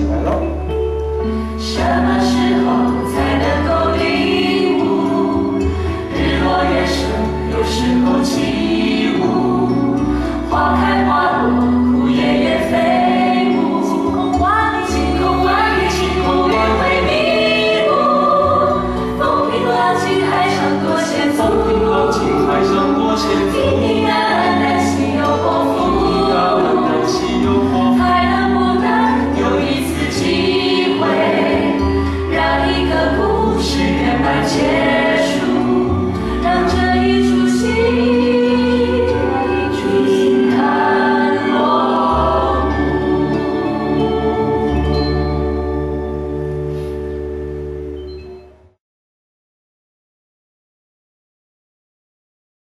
起来喽什么时候才能够